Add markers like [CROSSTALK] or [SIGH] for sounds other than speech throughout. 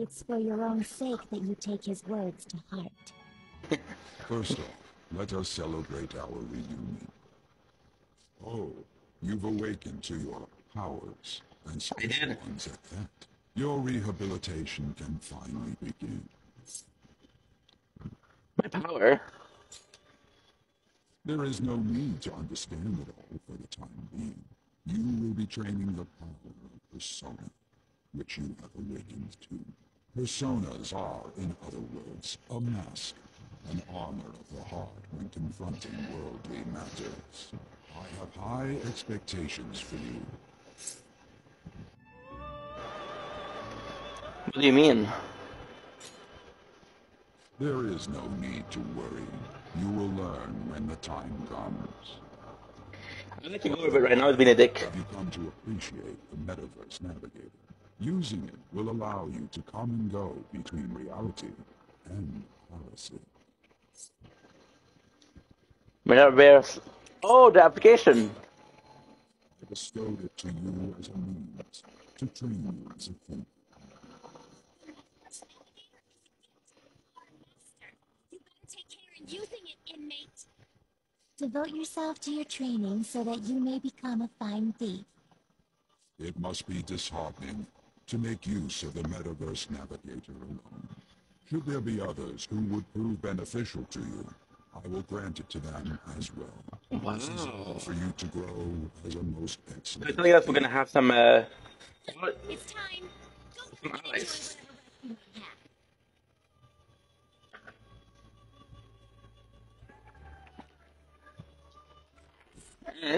It's for your own sake that you take his words to heart. [LAUGHS] First off, let us celebrate our reunion. Oh, you've awakened to your powers, and I special ones at that. Your rehabilitation can finally begin. My power. There is no need to understand it all for the time being. You will be training the power of persona, which you have awakened to. Personas are, in other words, a mask, an armor of the heart when confronting worldly matters. I have high expectations for you. What do you mean? There is no need to worry. You will learn when the time comes. I'm letting go of it right now. It's being a dick. Have you come to appreciate the Metaverse Navigator? Using it will allow you to come and go between reality and fallacy. Metaverse. Oh, the application. I bestowed it to you as a means to train you as a thief. You better take care in using it, inmate. Devote yourself to your training so that you may become a fine thief. It must be disheartening to make use of the Metaverse Navigator alone. Should there be others who would prove beneficial to you, I will grant it to them as well. This is all for you to grow as a most They're excellent. telling us we're gonna have some. Uh, what? It's time. Go Some and allies. whatever you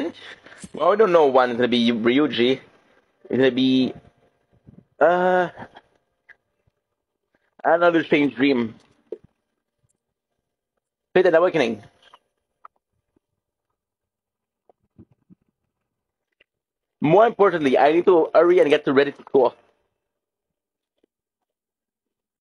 have. Well, we don't know one is gonna be Ryuji. It's gonna be. Uh. Another strange dream. Fate and Awakening. More importantly, I need to hurry and get to Reddit school.